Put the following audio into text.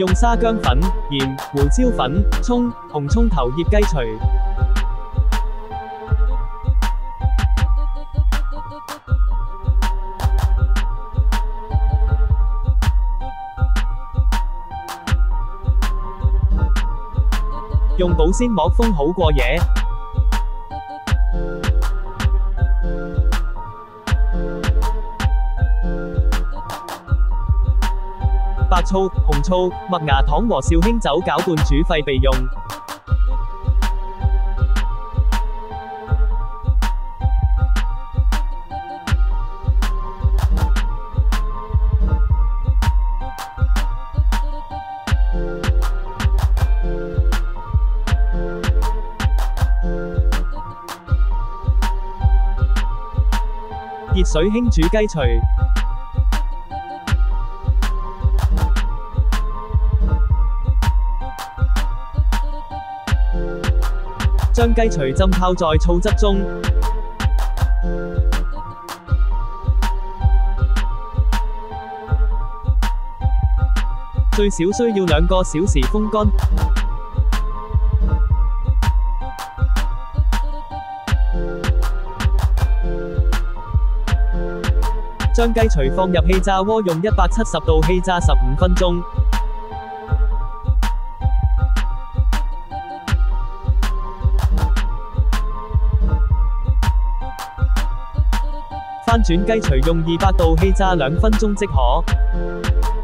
用沙姜粉、鹽、胡椒粉、葱、紅葱頭醃雞除。用保鮮膜封好過夜。白醋、紅醋、麥芽糖和紹興酒攪拌煮沸備用。熱水轻煮雞隨。將雞隨浸泡在醋汁中，最少需要兩個小時風乾。將雞隨放入氣炸鍋，用一百七十度氣炸十五分鐘。转鸡除用二百度气炸两分钟即可。